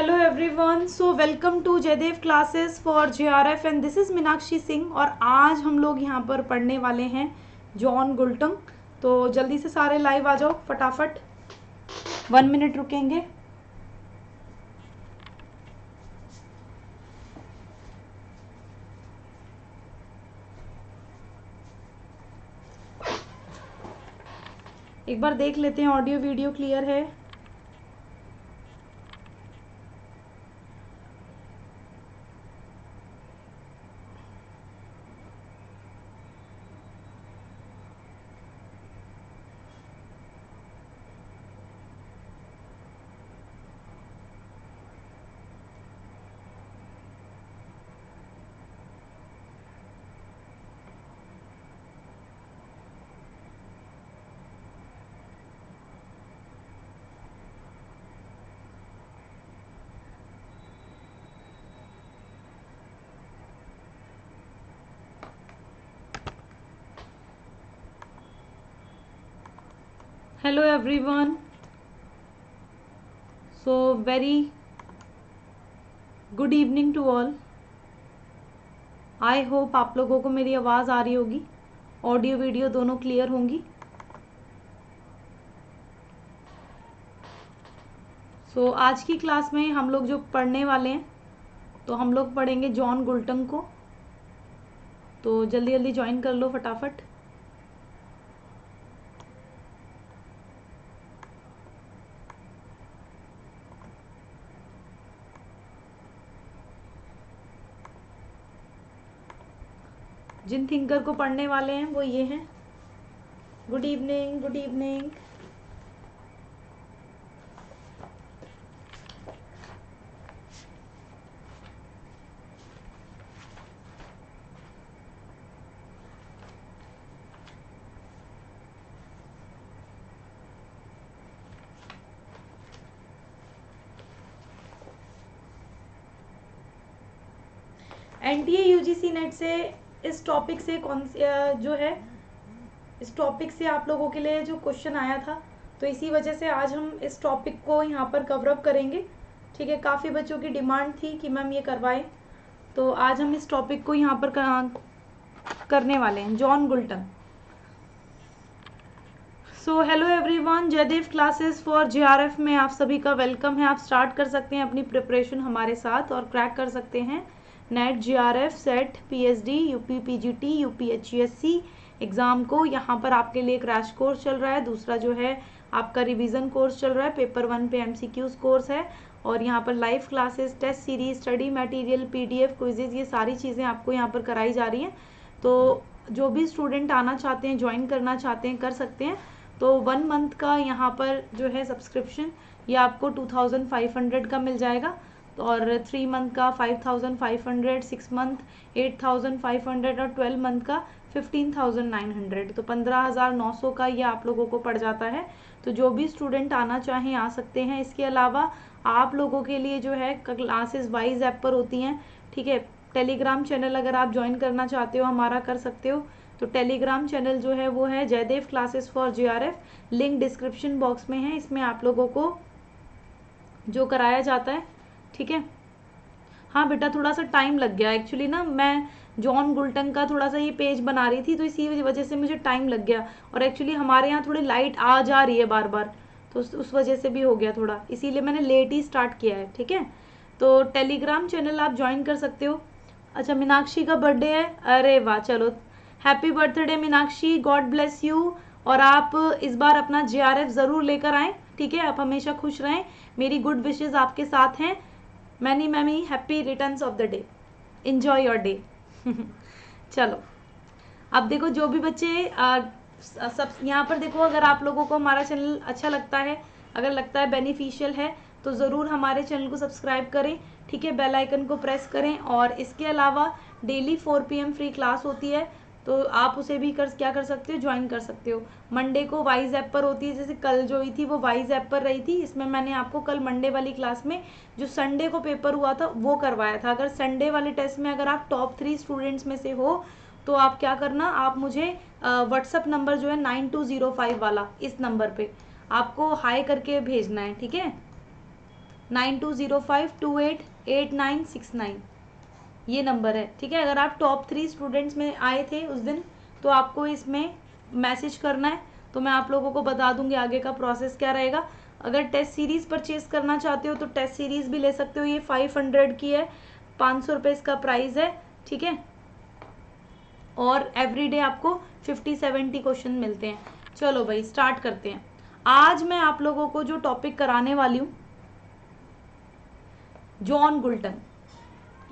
Hello everyone so welcome to Jaidev classes for JRF and this is Meenakshi Singh और आज हम लोग यहाँ पर पढ़ने वाले हैं जॉन गुल्टंग तो जल्दी से सारे लाइव आ जाओ, फटाफट। वन मिनट रुकेंगे। एक बार देख लेते हैं ऑडियो वीडियो क्लियर है। Hello everyone. So very good evening to all I hope आप लोगों को मेरी आवाज़ आ रही होगी। ऑडियो वीडियो दोनों क्लियर होंगी। सो so, आज की क्लास में हम लोग जो पढ़ने वाले हैं तो हम लोग पढ़ेंगे जॉन गुल्टन को। तो जल्दी जल्दी ज्वाइन कर लो फटाफट। जिन थिंकर को पढ़ने वाले हैं, वो ये हैं। Good evening good evening NTA UGC NET से इस टॉपिक से कौन जो है, इस टॉपिक से आप लोगों के लिए जो क्वेश्चन आया था तो इसी वजह से आज हम इस टॉपिक को यहाँ पर कवरअप करेंगे। ठीक है, काफ़ी बच्चों की डिमांड थी कि मैम ये करवाएँ। तो आज हम इस टॉपिक को यहाँ पर करने वाले हैं, John Galtung. So hello everyone Jaidev classes for JRF में आप सभी का वेलकम है। आप स्टार्ट कर सकते हैं अपनी प्रिपरेशन हमारे साथ और क्रैक कर सकते हैं। NET J R F SET P H D U P P G T U P H E S C exam को यहाँ पर आपके लिए क्रैश कोर्स चल रहा है। दूसरा जो है, आपका रिवीजन कोर्स चल रहा है। पेपर वन पे एम सी क्यूज़ कोर्स है। और यहाँ पर live classes test series study material PDF quizzes ये सारी चीज़ें आपको यहाँ पर कराई जा रही हैं। तो जो भी स्टूडेंट आना चाहते हैं ज्वाइन करना चाहते हैं, कर सकते हैं। तो वन मंथ का यहाँ पर जो है सब्सक्रिप्शन ये आपको टू थाउज़ेंड फाइव हंड्रेड का मिल जाएगा। और थ्री मंथ का five thousand five hundred six month eight thousand five hundred और ट्वेल्व मंथ का फिफ्टीन थाउज़ेंड नाइन हंड्रेड तो पंद्रह हज़ार नौ सौ का ये आप लोगों को पड़ जाता है। तो जो भी स्टूडेंट आना चाहें, आ सकते हैं। इसके अलावा आप लोगों के लिए जो है क्लासेस वाइज ऐप पर होती हैं। ठीक है? टेलीग्राम चैनल अगर आप ज्वाइन करना चाहते हो, हमारा कर सकते हो। तो टेलीग्राम चैनल जो है, वो है Jaidev classes for J link description box में है। इसमें आप लोगों को जो कराया जाता है ठीक है? हाँ बेटा, थोड़ा सा टाइम लग गया। एक्चुअली ना, मैं जॉन गुलटन का थोड़ा सा ये पेज बना रही थी तो इसी वजह से मुझे टाइम लग गया। और एक्चुअली हमारे यहाँ थोड़ी लाइट आ जा रही है बार बार तो उस वजह से भी हो गया थोड़ा। इसीलिए मैंने लेट ही स्टार्ट किया है, ठीक है? तो टेलीग्राम चैनल आप ज्वाइन कर सकते हो। अच्छा मीनाक्षी का बर्थडे है? अरे वाह, चलो। Happy birthday Meenakshi. God bless you और आप इस बार अपना जे ज़रूर लेकर आएँ, ठीक है? आप हमेशा खुश रहें। मेरी गुड विशेज़ आपके साथ हैं। Many many happy returns of the day enjoy your day चलो। अब देखो, जो भी बच्चे सब, यहाँ पर देखो, अगर आप लोगों को हमारा चैनल अच्छा लगता है, अगर लगता है बेनिफिशियल है तो ज़रूर हमारे चैनल को सब्सक्राइब करें, ठीक है? बेल आइकन को प्रेस करें और इसके अलावा डेली 4 पीएम फ्री क्लास होती है। तो आप उसे भी कर, क्या कर सकते हो? ज्वाइन कर सकते हो। मंडे को वाइज ऐप पर होती है, जैसे कल जो हुई थी, वो वाइज ऐप पर रही थी। इसमें मैंने आपको कल मंडे वाली क्लास में जो संडे को पेपर हुआ था, वो करवाया था। अगर संडे वाले टेस्ट में अगर आप टॉप थ्री स्टूडेंट्स में से हो तो आप क्या करना, आप मुझे व्हाट्सअप नंबर जो है, नाइन टू ज़ीरो फाइव वाला, इस नंबर पर आपको हाई करके भेजना है, ठीक है? Nine two zero five two eight eight nine six nine. ये नंबर है, ठीक है? अगर आप टॉप थ्री स्टूडेंट्स में आए थे उस दिन तो आपको इसमें मैसेज करना है। तो मैं आप लोगों को बता दूँगी आगे का प्रोसेस क्या रहेगा। अगर टेस्ट सीरीज़ परचेज करना चाहते हो तो टेस्ट सीरीज़ भी ले सकते हो। ये फाइव हंड्रेड की है, पाँच सौ रुपये इसका प्राइस है, ठीक है? और एवरी डे आपको फिफ्टी सेवेंटी क्वेश्चन मिलते हैं। चलो भाई स्टार्ट करते हैं। आज मैं आप लोगों को जो टॉपिक कराने वाली हूँ, जॉन गुल्टन।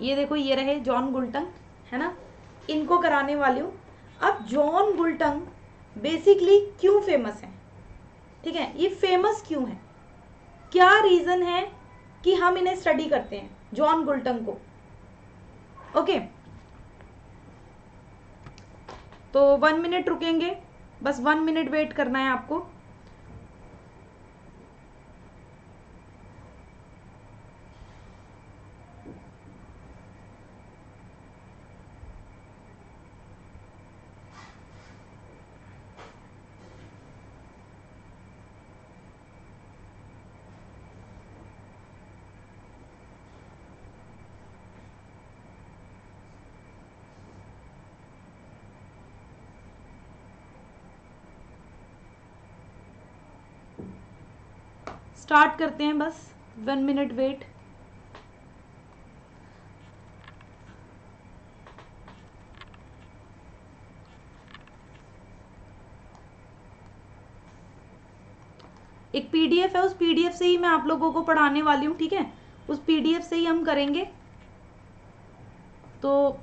ये देखो, ये रहे जॉन गुल्टन है ना? इनको कराने वाली हूँ। अब जॉन गुल्टन बेसिकली क्यों फ़ेमस है? ठीक है, ये फ़ेमस क्यों है? क्या रीजन है कि हम इन्हें स्टडी करते हैं, जॉन गुल्टन को? ओके तो वन मिनट रुकेंगे, बस वन मिनट वेट करना है आपको। स्टार्ट करते हैं बस। One minute wait. एक पीडीएफ है, उस पीडीएफ से ही मैं आप लोगों को पढ़ाने वाली हूँ, ठीक है? उस पीडीएफ से ही हम करेंगे। तो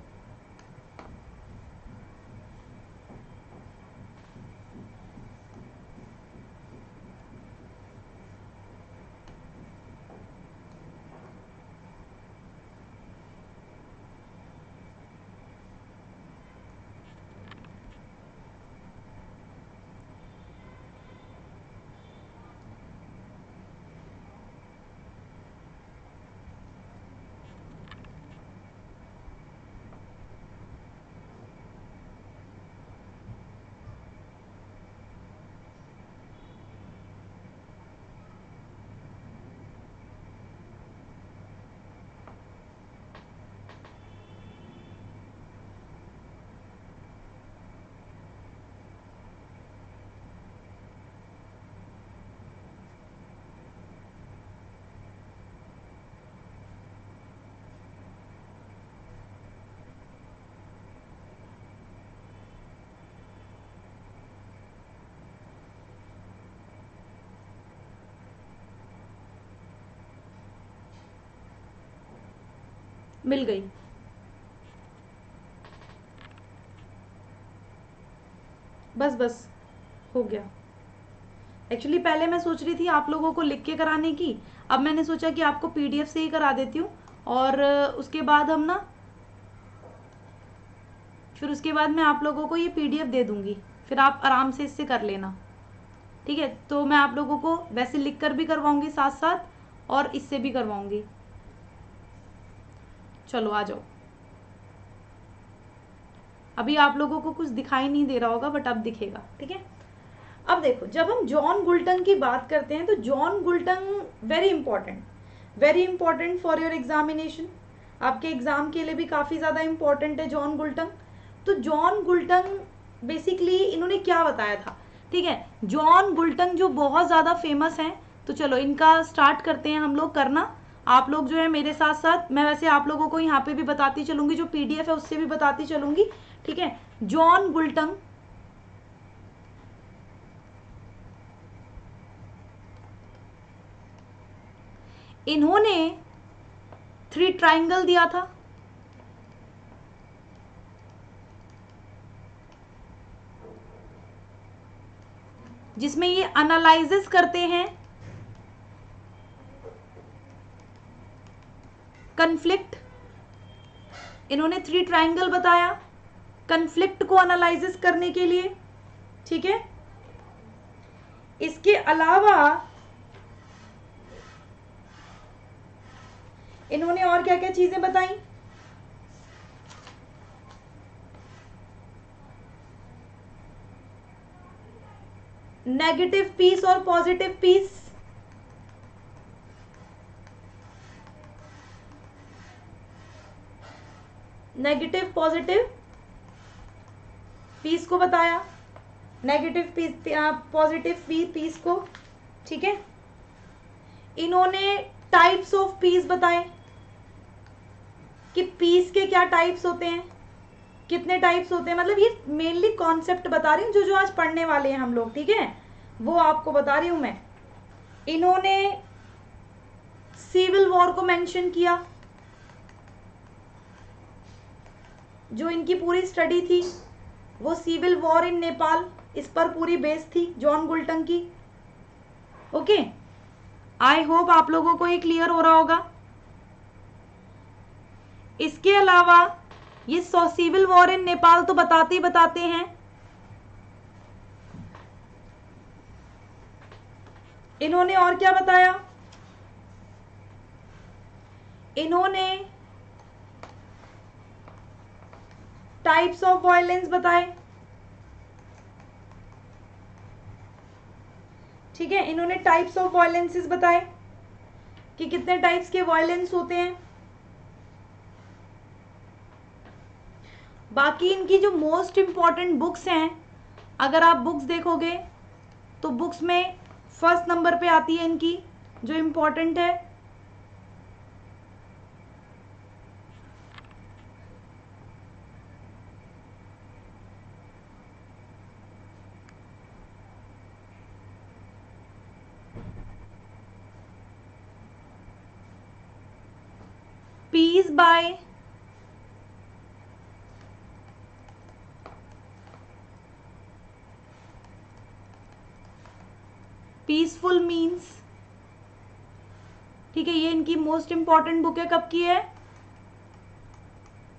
मिल गई। बस बस, हो गया। एक्चुअली पहले मैं सोच रही थी आप लोगों को लिख के कराने की। अब मैंने सोचा कि आपको पीडीएफ से ही करा देती हूँ। और उसके बाद हम ना, फिर उसके बाद मैं आप लोगों को ये पीडीएफ दे दूँगी। फिर आप आराम से इससे कर लेना। ठीक है? तो मैं आप लोगों को वैसे लिख कर भी करवाऊँगी साथ साथ और इससे भी करवाऊँगी। चलो आ जाओ। अभी आप लोगों को कुछ दिखाई नहीं दे रहा होगा बट अब दिखेगा, ठीक है? अब देखो, जब हम जॉन गुल्टन की बात करते हैं तो John Galtung very important very important for your examination आपके एग्ज़ाम के लिए भी काफ़ी ज़्यादा इंपॉर्टेंट है जॉन गुल्टन। तो जॉन गुल्टन बेसिकली इन्होंने क्या बताया था, ठीक है? जॉन गुल्टन जो बहुत ज़्यादा फ़ेमस हैं तो चलो इनका स्टार्ट करते हैं हम लोग करना। आप लोग जो है मेरे साथ साथ, मैं वैसे आप लोगों को यहाँ पे भी बताती चलूँगी, जो पीडीएफ है उससे भी बताती चलूँगी, ठीक है? जॉन गुल्टन इन्होंने थ्री ट्राइंगल दिया था। जिसमें ये एनालाइसिस करते हैं। कन्फ्लिक्ट इन्होंने थ्री ट्राइंगल बताया कन्फ्लिक्ट को एनालाइसिस करने के लिए, ठीक है? इसके अलावा, इन्होंने और क्या क्या चीज़ें बताई? नेगेटिव पीस और positive peace negative positive peace को बताया। Negative peace positive P peace को ठीक है? इन्होंने टाइप्स ऑफ़ पीस बताए। कि पीस के क्या टाइप्स होते हैं? कितने टाइप्स होते हैं? मतलब ये मेनली कॉन्सेप्ट बता रही हूँ, जो जो आज पढ़ने वाले हैं हम लोग, ठीक है? वो आपको बता रही हूँ मैं। इन्होंने सिविल वॉर को मेंशन किया। जो इनकी पूरी स्टडी थी, वो सिविल वॉर इन नेपाल, इस पर पूरी बेस थी, जॉन गुल्टन की। ओके? आई होप आप लोगों को ये क्लियर हो रहा होगा। इसके अलावा, ये सिविल वॉर इन नेपाल तो बताते ही बताते हैं। इन्होंने और क्या बताया? इन्होंने टाइप्स ऑफ़ वायलेंस बताए। ठीक है, इन्होंने टाइप्स ऑफ़ वायलेंसेस बताए कि कितने टाइप्स के वायलेंस होते हैं। बाकी इनकी जो मोस्ट इंपॉर्टेंट बुक्स हैं, अगर आप बुक्स देखोगे तो बुक्स में फ़र्स्ट नंबर पे आती है इनकी, जो इंपॉर्टेंट है। पीस बाय पीसफुल मीन्स ठीक है, ये इनकी मोस्ट इंपॉर्टेंट बुक है, कब की है?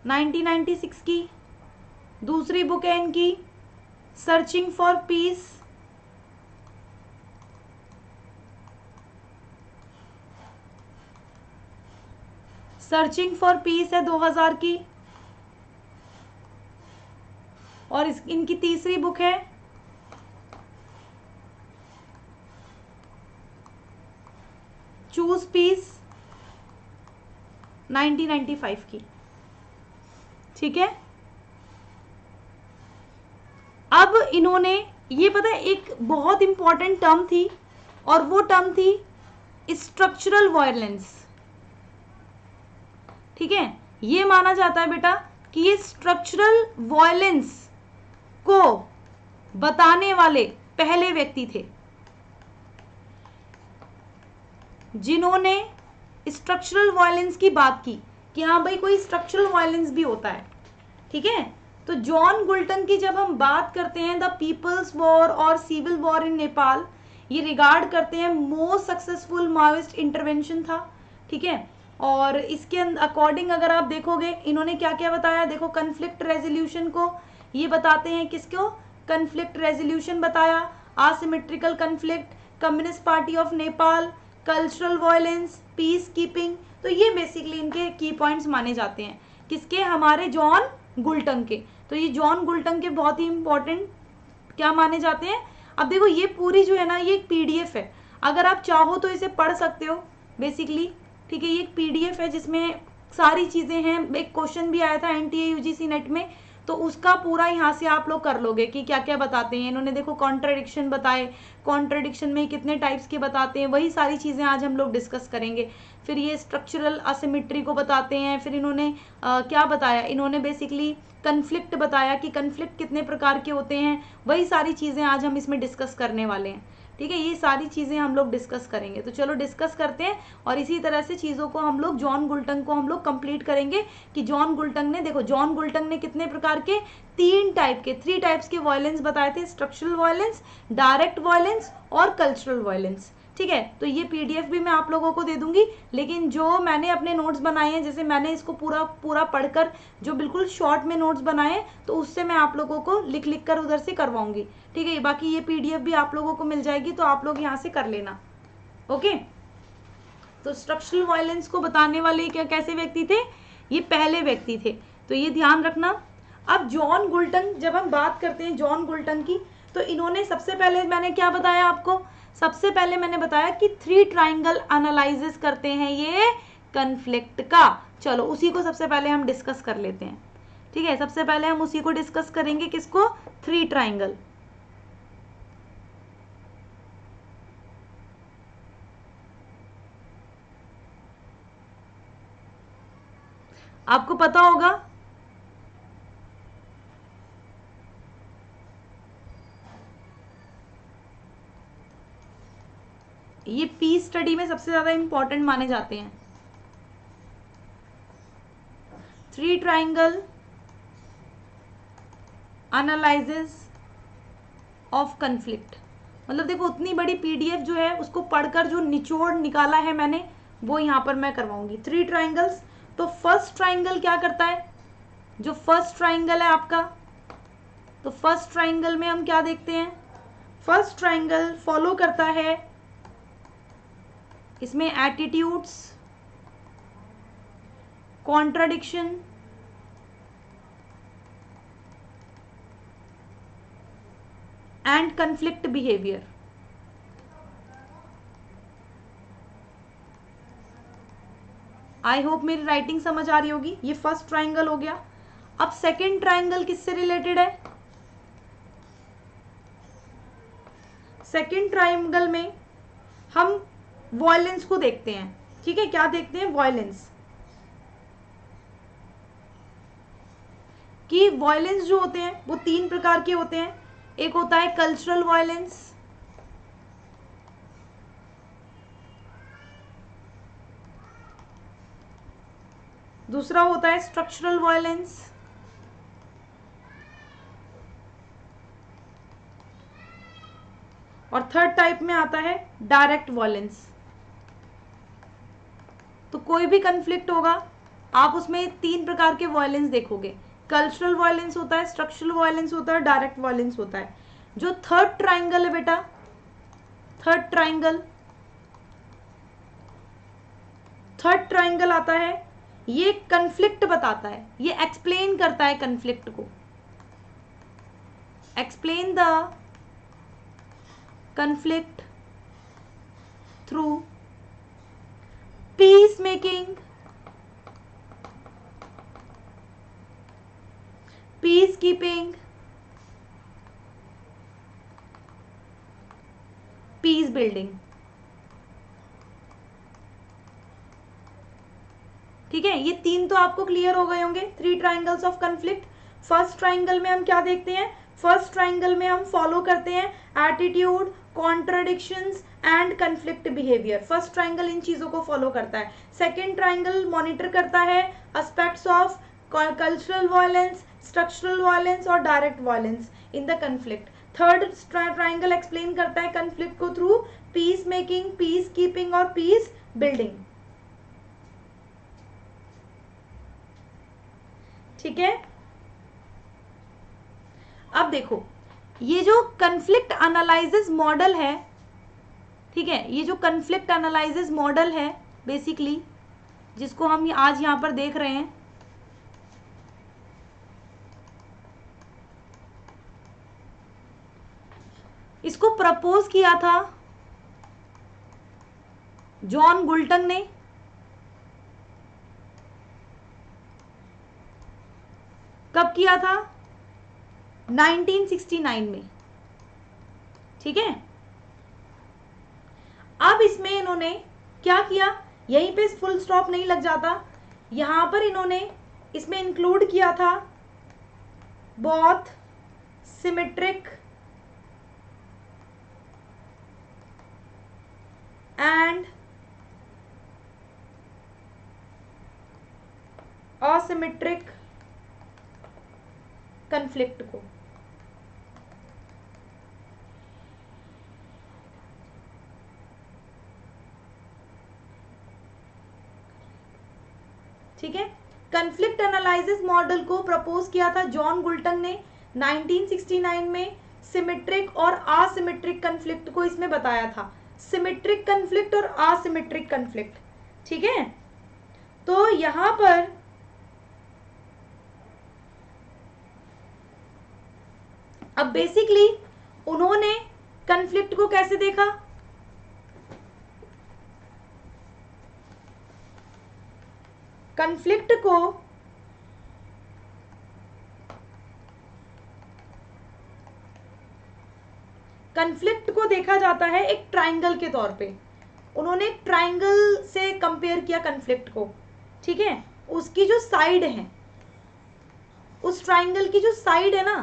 1996 की। दूसरी बुक है इनकी searching for peace searching for peace है 2000 की। और इस, इनकी तीसरी बुक है। चूज़ पीस 1995 की। ठीक है? अब इन्होंने, ये पता है, एक बहुत इंपॉर्टेंट टर्म थी, और वो टर्म थी स्ट्रक्चरल वायलेंस ठीक है? ये माना जाता है बेटा कि ये स्ट्रक्चरल वायलेंस को बताने वाले पहले व्यक्ति थे। जिन्होंने स्ट्रक्चरल वायलेंस की बात की कि हाँ भाई कोई स्ट्रक्चरल वायलेंस भी होता है, ठीक है? तो जॉन गुल्टन की जब हम बात करते हैं द पीपल्स वॉर और सिविल वॉर इन नेपाल, ये रिगार्ड करते हैं मोस्ट सक्सेसफुल माओइस्ट इंटरवेंशन था, ठीक है? और इसके अकॉर्डिंग अगर आप देखोगे, इन्होंने क्या क्या बताया? देखो कन्फ्लिक्ट रेजोल्यूशन को ये बताते हैं किसको? कन्फ्लिक्ट रेजोल्यूशन बताया। Asymmetrical conflict communist party of Nepal cultural violence peace keeping तो ये बेसिकली इनके की पॉइंट्स माने जाते हैं। किसके? हमारे जॉन गुल्टन के। तो ये जॉन गुल्टन के बहुत ही इंपॉर्टेंट क्या माने जाते हैं? अब देखो, ये पूरी जो है ना, ये एक पीडीएफ है। अगर आप चाहो तो इसे पढ़ सकते हो बेसिकली ठीक है ये एक पीडीएफ है जिसमें सारी चीज़ें हैं। एक क्वेश्चन भी आया था एन टी नेट में तो उसका पूरा यहाँ से आप लोग कर लोगे कि क्या क्या बताते हैं। इन्होंने देखो कॉन्ट्रडिक्शन बताए कॉन्ट्रडिक्शन में कितने टाइप्स के बताते हैं वही सारी चीज़ें आज हम लोग डिस्कस करेंगे। फिर ये स्ट्रक्चरल असिमिट्री को बताते हैं फिर इन्होंने आ, क्या बताया? इन्होंने बेसिकली कन्फ्लिक्ट बताया कि कन्फ्लिक्ट कितने प्रकार के होते हैं वही सारी चीज़ें आज हम इसमें डिस्कस करने वाले हैं। ठीक है, ये सारी चीज़ें हम लोग डिस्कस करेंगे। तो चलो डिस्कस करते हैं और इसी तरह से चीज़ों को हम लोग, जॉन गुल्टंग को हम लोग कंप्लीट करेंगे कि जॉन गुल्टंग ने, देखो, जॉन गुल्टंग ने कितने प्रकार के, तीन टाइप के थ्री टाइप्स के वायलेंस बताए थे स्ट्रक्चरल वायलेंस डायरेक्ट वायलेंस और कल्चरल वायलेंस ठीक है तो ये पीडीएफ भी मैं आप लोगों को दे दूँगी, लेकिन जो मैंने अपने नोट्स बनाए हैं, जैसे मैंने इसको पूरा पूरा पढ़कर जो बिल्कुल शॉर्ट में नोट्स बनाए हैं तो उससे मैं आप लोगों को लिख लिख कर उधर से करवाऊँगी। ठीक है बाकी ये पीडीएफ भी आप लोगों को मिल जाएगी तो आप लोग यहाँ से कर लेना। ओके? तो स्ट्रक्चरल वायलेंस को बताने वाले क्या, कैसे व्यक्ति थे? ये पहले व्यक्ति थे। तो ये ध्यान रखना। अब जॉन गुल्टन, जब हम बात करते हैं जॉन गुल्टन की तो इन्होंने सबसे पहले मैंने क्या बताया आपको? सबसे पहले मैंने बताया कि थ्री ट्राइंगल एनालिसिस करते हैं ये कन्फ्लिक्ट का। चलो, उसी को सबसे पहले हम डिस्कस कर लेते हैं। ठीक है, सबसे पहले हम उसी को डिस्कस करेंगे किसको? थ्री ट्राइंगल आपको पता होगा? ये पीस स्टडी में सबसे ज़्यादा इंपॉर्टेंट माने जाते हैं। Three triangle analysis of conflict मतलब देखो, उतनी बड़ी पीडीएफ जो है, उसको पढ़कर जो निचोड़ निकाला है मैंने, वो यहाँ पर मैं करवाऊँगी। थ्री ट्राइंगल्स तो फ़र्स्ट ट्राइंगल क्या करता है? जो फ़र्स्ट ट्राइंगल है आपका तो फ़र्स्ट ट्राइंगल में हम क्या देखते हैं? फ़र्स्ट ट्राइंगल फॉलो करता है इसमें attitudes contradiction and conflict behaviour I hope मेरी राइटिंग समझ आ रही होगी। ये फ़र्स्ट ट्राइंगल हो गया। अब सेकेंड ट्राइंगल किससे रिलेटेड है? सेकेंड ट्राइंगल में हम वॉयलेंस को देखते हैं। ठीक है? क्या देखते हैं? वॉयलेंस कि वॉयलेंस जो होते हैं, वो तीन प्रकार के होते हैं। एक होता है कल्चरल वॉयलेंस दूसरा होता है स्ट्रक्चरल वायलेंस और थर्ड टाइप में आता है डायरेक्ट वायलेंस तो कोई भी कंफ्लिक्ट होगा, आप उसमें तीन प्रकार के वायलेंस देखोगे. कल्चरल वायलेंस होता है स्ट्रक्चरल वायलेंस होता है डायरेक्ट वायलेंस होता है. जो थर्ड ट्राइंगल है बेटा थर्ड ट्राइंगल थर्ड ट्राइंगल आता है ये कंफ्लिक्ट बताता है, ये एक्सप्लेन करता है कंफ्लिक्ट को। Explain the conflict through peace making peace keeping peace building ठीक है? ये तीन तो आपको क्लियर हो गए होंगे। Three triangles of conflict first triangle में हम क्या देखते हैं? फ़र्स्ट ट्राइंगल में हम फॉलो करते हैं attitude contradictions and conflict behaviour first triangle इन चीज़ों को फॉलो करता है। सेकेंड ट्राइंगल मॉनिटर करता है aspects of cultural violence structural violence और direct violence in the conflict third triangle explain करता है कंफ्लिक्ट को through peace making peace keeping और पीस बिल्डिंग ठीक है? अब देखो, ये जो कंफ्लिक्ट एनालिसिस मॉडल है, ठीक है, ये जो कंफ्लिक्ट एनालिसिस मॉडल है बेसिकली जिसको हम आज यहाँ पर देख रहे हैं, इसको प्रपोज किया था जॉन गुल्टन ने। कब किया था? 1969 में। ठीक है? अब इसमें इन्होंने क्या किया? यहीं पे फुल स्टॉप नहीं लग जाता। यहाँ पर इन्होंने इसमें इंक्लूड किया था बहुत सिमेट्रिक एंड असिमेट्रिक कंफ्लिक्ट को। ठीक है? कंफ्लिक्ट एनालिसिस मॉडल को प्रपोज किया था जॉन गुल्टन ने 1969 में। सिमेट्रिक और असिमेट्रिक कंफ्लिक्ट को इसमें बताया था। सिमेट्रिक कंफ्लिक्ट और असिमेट्रिक कंफ्लिक्ट ठीक है? तो यहाँ पर अब बेसिकली उन्होंने कंफ्लिक्ट को कैसे देखा? कंफ्लिक्ट को कंफ्लिक्ट को देखा जाता है एक ट्राइंगल के तौर पे। उन्होंने ट्राइंगल से कंपेयर किया कंफ्लिक्ट को, ठीक है? उसकी जो साइड है, उस ट्राइंगल की जो साइड है ना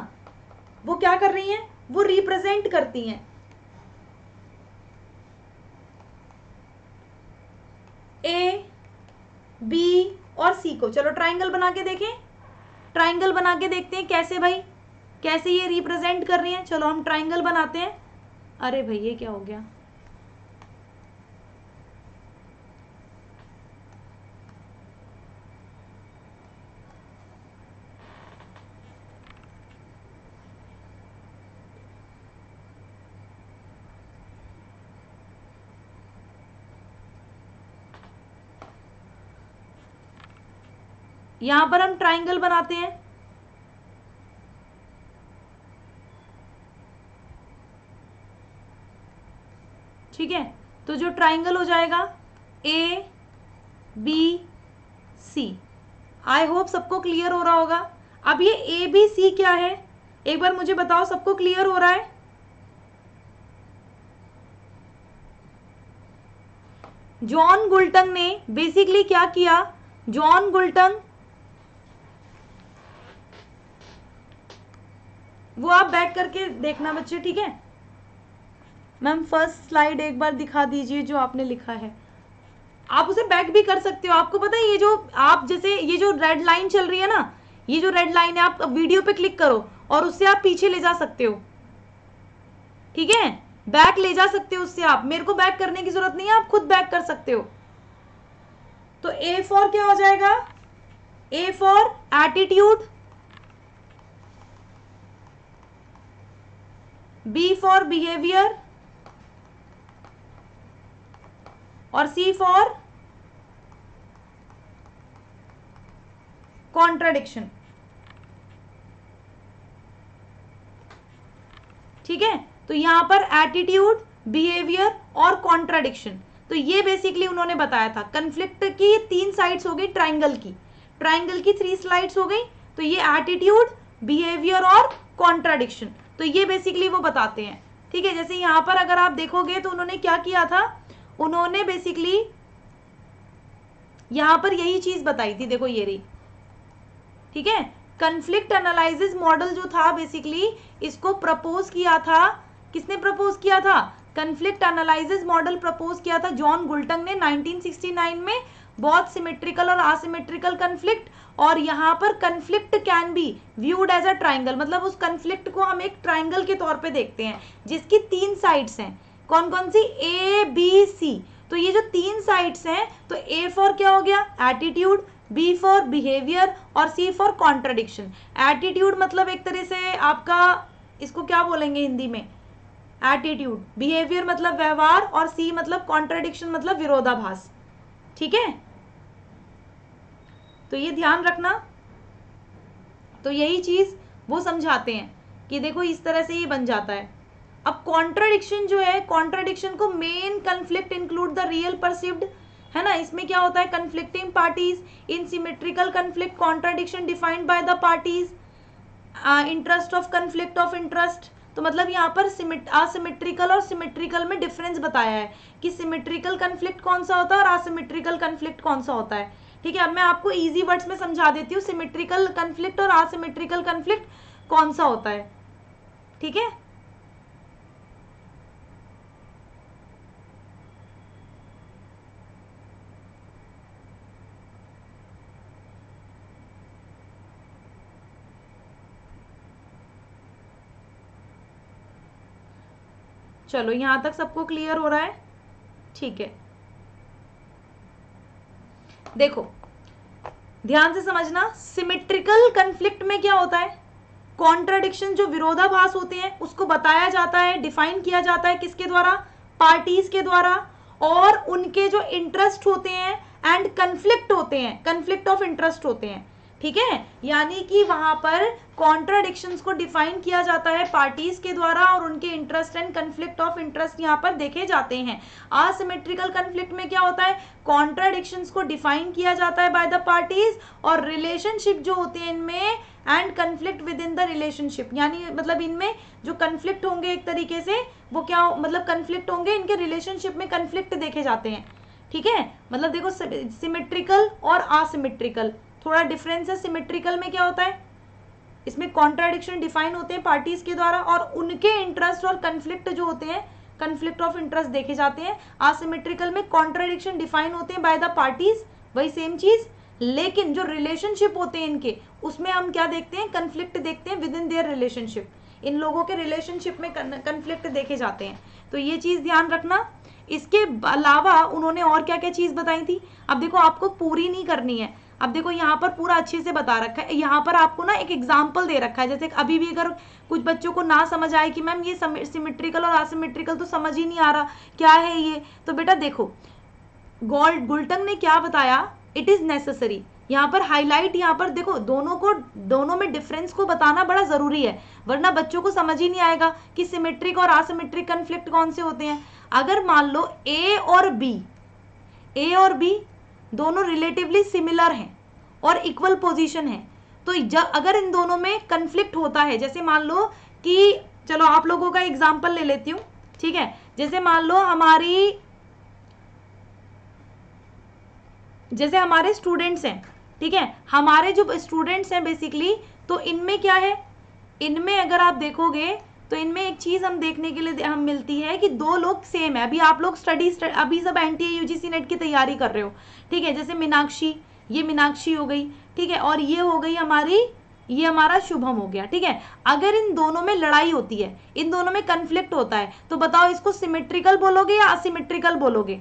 वो क्या कर रही हैं? वो रिप्रेजेंट करती हैं। ए बी और सी को। चलो ट्राइंगल बना के देखें। ट्राइंगल बना के देखते हैं कैसे भाई? कैसे ये रिप्रेजेंट कर रही हैं? चलो हम ट्राइंगल बनाते हैं। अरे भाई, ये क्या हो गया? यहाँ पर हम ट्राइंगल बनाते हैं। ठीक है? तो जो ट्राइंगल हो जाएगा A B C I hope सबको क्लियर हो रहा होगा। अब ये ए बी सी क्या है? एक बार मुझे बताओ, सबको क्लियर हो रहा है? जॉन गुल्टन ने बेसिकली क्या किया? जॉन गुल्टन वो आप बैक करके देखना बच्चे, ठीक है? मैम फ़र्स्ट स्लाइड एक बार दिखा दीजिए जो आपने लिखा है। आप उसे बैक भी कर सकते हो। आपको पता है, ये जो आप जैसे, ये जो रेड लाइन चल रही है ना, ये जो रेड लाइन है, आप वीडियो पे क्लिक करो और उससे आप पीछे ले जा सकते हो। ठीक है? बैक ले जा सकते हो उससे आप। मेरे को बैक करने की ज़रूरत नहीं है, आप खुद बैक कर सकते हो। तो ए फॉर क्या हो जाएगा? A for attitude B for behaviour और सी फॉर कॉन्ट्राडिक्शन ठीक है? तो यहाँ पर एटीट्यूड बिहेवियर और कॉन्ट्राडिक्शन तो ये बेसिकली उन्होंने बताया था। कंफ्लिक्ट की तीन साइड्स हो गई ट्राइंगल की। ट्राइंगल की थ्री स्लाइड्स हो गई तो ये एटीट्यूड बिहेवियर और कॉन्ट्राडिक्शन तो ये बेसिकली वो बताते हैं। ठीक है, जैसे यहाँ पर अगर आप देखोगे तो उन्होंने क्या किया था? उन्होंने बेसिकली यहाँ पर यही चीज़ बताई थी, देखो ये रही। ठीक है? कंफ्लिक्ट एनालिसिस मॉडल जो था बेसिकली इसको प्रपोज किया था। किसने प्रपोज किया था? कंफ्लिक्ट एनालिसिस मॉडल प्रपोज किया था। जॉन गुल्टंग ने 1969 में बहुत सिमेट्रिकल और असिमेट्रिकल कंफ्लिक्ट और यहाँ पर conflict can be viewed as a triangle मतलब उस कन्फ्लिक्ट को हम एक ट्राइंगल के तौर पे देखते हैं, जिसकी तीन साइड्स हैं। कौन कौन सी? ए बी सी तो ये जो तीन साइड्स हैं तो ए फॉर क्या हो गया? एटीट्यूड बी फॉर बिहेवियर और सी फॉर कॉन्ट्रडिक्शन एटीट्यूड मतलब एक तरह से आपका, इसको क्या बोलेंगे हिंदी में? एटीट्यूड बिहेवियर मतलब व्यवहार और सी मतलब कॉन्ट्रडिक्शन मतलब विरोधाभास। ठीक है? तो ये ध्यान रखना। तो यही चीज़ वो समझाते हैं कि देखो इस तरह से ये बन जाता है। अब कॉन्ट्राडिक्शन जो है कॉन्ट्राडिक्शन को main conflict include the real perceived है ना? इसमें क्या होता है? Conflicting parties in symmetrical conflict contradiction defined by the parties interest of conflict of interest तो मतलब यहाँ पर असिमेट्रिकल और सिमेट्रिकल में डिफरेंस बताया है कि सिमेट्रिकल कंफ्लिक्ट कौन सा होता है और असिमेट्रिकल कंफ्लिक्ट कौन सा होता है। ठीक है, अब मैं आपको इजी वर्ड्स में समझा देती हूँ। सिमेट्रिकल कंफ्लिक्ट और असिमेट्रिकल कंफ्लिक्ट कौन सा होता है? ठीक है? चलो, यहाँ तक सबको क्लियर हो रहा है? ठीक है। देखो, ध्यान से समझना सिमेट्रिकल कंफ्लिक्ट में क्या होता है? कॉन्ट्राडिक्शन जो विरोधाभास होते हैं, उसको बताया जाता है डिफाइन किया जाता है किसके द्वारा? पार्टीज़ के द्वारा। और उनके जो इंटरेस्ट होते हैं एंड कंफ्लिक्ट होते हैं कंफ्लिक्ट ऑफ़ इंटरेस्ट होते हैं। ठीक है? यानी कि वहाँ पर कॉन्ट्राडिक्शंस को डिफाइन किया जाता है पार्टीज़ के द्वारा और उनके interest and conflict of interest यहाँ पर देखे जाते हैं। असिमेट्रिकल कंफ्लिक्ट में क्या होता है? कॉन्ट्राडिक्शंस को डिफाइन किया जाता है बाय द पार्टीज़ और रिलेशनशिप जो होते हैं इनमें and conflict with in the relationship यानी मतलब इनमें जो कंफ्लिक्ट होंगे एक तरीके से, वो क्या मतलब कंफ्लिक्ट होंगे, इनके रिलेशनशिप में कंफ्लिक्ट देखे जाते हैं। ठीक है? मतलब देखो सिमेट्रिकल और असिमेट्रिकल थोड़ा डिफरेंस है सिमेट्रिकल में क्या होता है? इसमें कॉन्ट्राडिक्शन डिफाइन होते हैं पार्टीज़ के द्वारा और उनके इंटरेस्ट और कंफ्लिक्ट जो होते हैं कंफ्लिक्ट ऑफ़ इंटरेस्ट देखे जाते हैं। असिमेट्रिकल में कॉन्ट्राडिक्शन डिफाइन होते हैं बाय द पार्टीज़ वही सेम चीज़। लेकिन जो रिलेशनशिप होते हैं इनके, उसमें हम क्या देखते हैं? कंफ्लिक्ट देखते हैं विद इन देयर रिलेशनशिप इन लोगों के रिलेशनशिप में कंफ्लिक्ट देखे जाते हैं। तो ये चीज़ ध्यान रखना। इसके अलावा उन्होंने और क्या क्या चीज़ बताई थी? अब देखो, आपको पूरी नहीं करनी है। अब देखो, यहाँ पर पूरा अच्छे से बता रखा है। यहाँ पर आपको ना एक एग्ज़ाम्पल दे रखा है। जैसे अभी भी अगर कुछ बच्चों को ना समझ आए कि मैम ये सिमेट्रिकल और असिमेट्रिकल तो समझ ही नहीं आ रहा, क्या है ये? तो बेटा देखो गोल्ड गुलटंग ने क्या बताया? इट इज़ नेसेसरी यहाँ पर हाईलाइट यहाँ पर देखो, दोनों को, दोनों में डिफरेंस को बताना बड़ा ज़रूरी है, वरना बच्चों को समझ ही नहीं आएगा कि सिमेट्रिक और असिमेट्रिक कंफ्लिक्ट कौन से होते हैं। अगर मान लो ए और बी ए और बी दोनों रिलेटिवली सिमिलर हैं और इक्वल पोजीशन है। तो जब अगर इन दोनों में कंफ्लिक्ट होता है, जैसे मान लो कि, चलो आप लोगों का एग्ज़ाम्पल ले लेती हूँ, ठीक है? जैसे मान लो हमारी, जैसे हमारे स्टूडेंट्स हैं, ठीक है? हमारे जो स्टूडेंट्स हैं बेसिकली तो इनमें क्या है? इनमें अगर आप देखोगे तो इनमें एक चीज़ हम देखने के लिए हम मिलती है कि दो लोग सेम है। अभी आप लोग स्टडी अभी सब एन टी यूजीसी नेट की तैयारी कर रहे हो। ठीक है, जैसे मीनाक्षी, ये मीनाक्षी हो गई, ठीक है, और ये हो गई हमारी, ये हमारा शुभम हो गया, ठीक है। अगर इन दोनों में लड़ाई होती है, इन दोनों में कंफ्लिक्ट होता है तो बताओ इसको सिमेट्रिकल बोलोगे या असिमेट्रिकल बोलोगे?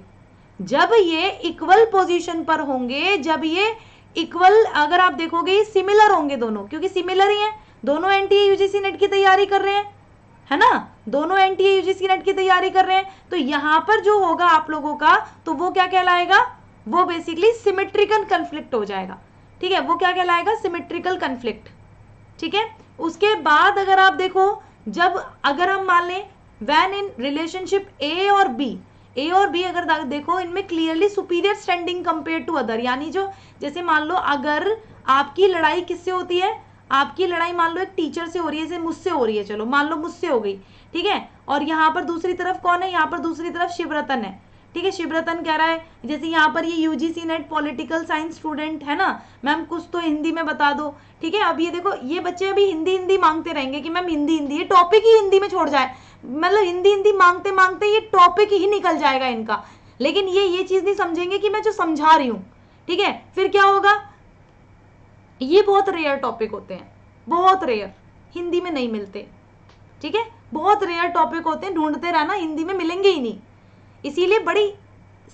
जब ये इक्वल पोजीशन पर होंगे, जब ये इक्वल अगर आप देखोगे सिमिलर होंगे दोनों, क्योंकि सिमिलर ही है। दोनों एनटीए यूजीसी नेट की तैयारी कर रहे हैं। है ना? दोनों एनटीए यूजीसी नेट की तैयारी कर रहे हैं। तो यहाँ पर जो होगा आप लोगों का तो वो क्या कहलाएगा? वो बेसिकली सिमेट्रिकल कंफ्लिक्ट हो जाएगा। ठीक है? वो क्या कहलाएगा? सिमेट्रिकल कंफ्लिक्ट ठीक है? उसके बाद अगर आप देखो, जब अगर हम मान लें वैन इन रिलेशनशिप ए और बी ए और बी अगर देखो, इनमें clearly superior standing compare to other यानी जो, जैसे मान लो, अगर आपकी लड़ाई किससे होती है? आपकी लड़ाई मान लो एक टीचर से हो रही है जैसे मुझसे हो रही है, चलो, मान लो मुझसे हो गई, ठीक है? और यहाँ पर दूसरी तरफ़ कौन है? यहाँ पर दूसरी तरफ़ शिवरतन है, ठीक है? शिवरतन कह रहा है, जैसे यहाँ पर ये UGC NET political science student है ना? मैम, कुछ तो हिंदी में बता दो, ठीक है? अब ये देखो, ये बच्चे अभी हिंदी हिंदी मांगते रहेंगे कि मैम हिंदी हिंदी ये टॉपिक ही हिंदी में छोड़ जाए। मतलब हिंदी हिंदी मांगते मांगते ये टॉपिक ही निकल जाएगा इनका। लेकिन ये ये चीज़ नहीं समझेंगे कि मैं जो समझा रही हूँ, ठीक है? फिर क्या होगा? ये बहुत रेयर टॉपिक होते हैं, बहुत रेयर हिंदी में नहीं मिलते, ठीक है? बहुत रेयर टॉपिक होते हैं, ढूंढते रहना, हिंदी में मिलेंगे ही नहीं। इसीलिए बड़ी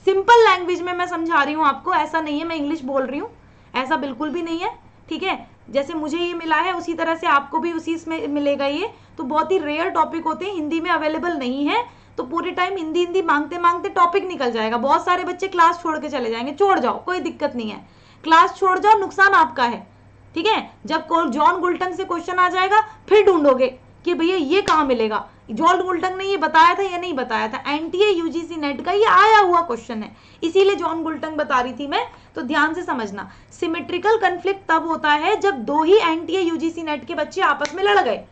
सिंपल लैंग्वेज में मैं समझा रही हूँ आपको, ऐसा नहीं है, मैं इंग्लिश बोल रही हूँ, ऐसा बिल्कुल भी नहीं है, ठीक है? जैसे मुझे ये मिला है, उसी तरह से आपको भी उसी इसमें मिलेगा ये तो बहुत ही रेयर टॉपिक होते हैं, हिंदी में अवेलेबल नहीं है तो पूरे टाइम हिंदी हिंदी मांगते मांगते टॉपिक निकल जाएगा। बहुत सारे बच्चे क्लास छोड़ के चले जाएँगे, छोड़ जाओ, कोई दिक्कत नहीं है। क्लास छोड़ जाओ, नुकसान आपका है। ठीक है? जब जॉन गुल्टन से क्वेश्चन आ जाएगा, फिर ढूंढोगे कि भैया ये कहाँ मिलेगा। जॉन गुल्टन ने ये बताया था या नहीं बताया था? एनटीए यूजीसी नेट का ये आया हुआ क्वेश्चन है। इसीलिए जॉन गुल्टन बता रही थी मैं तो ध्यान से समझना। सिमेट्रिकल कंफ्लिक्ट तब होता है जब दो ही एनटीए यूजीसी नेट के बच्चे आपस में लड़ गए।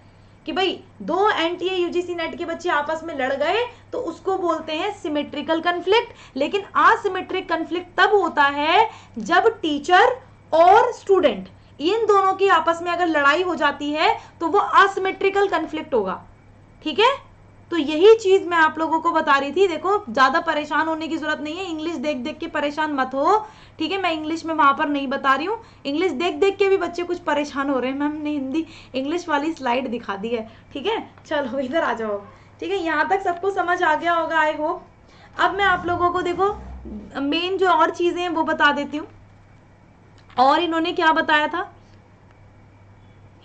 कि भाई, दो एनटीए यूजीसी नेट के बच्चे आपस में लड़ गए तो उसको बोलते हैं सिमेट्रिकल कंफ्लिक्ट लेकिन असिमेट्रिक कंफ्लिक्ट तब होता है जब टीचर और स्टूडेंट इन दोनों की आपस में अगर लड़ाई हो जाती है तो वो असिमेट्रिकल कंफ्लिक्ट होगा। ठीक है? तो यही चीज़ मैं आप लोगों को बता रही थी। देखो, ज़्यादा परेशान होने की ज़रूरत नहीं है। इंग्लिश देख देख के परेशान मत हो। ठीक है? मैं इंग्लिश में वहाँ पर नहीं बता रही हूँ। इंग्लिश देख देख के भी बच्चे कुछ परेशान हो रहे हैं। मैम, ने हिंदी इंग्लिश वाली स्लाइड दिखा दी है। ठीक है? चलो, इधर आ जाओ। ठीक है? यहाँ तक सबको समझ आ गया होगा आई होप अब मैं आप लोगों को देखो मेन जो और चीज़ें हैं, वो बता देती हूँ। और इन्होंने क्या बताया था?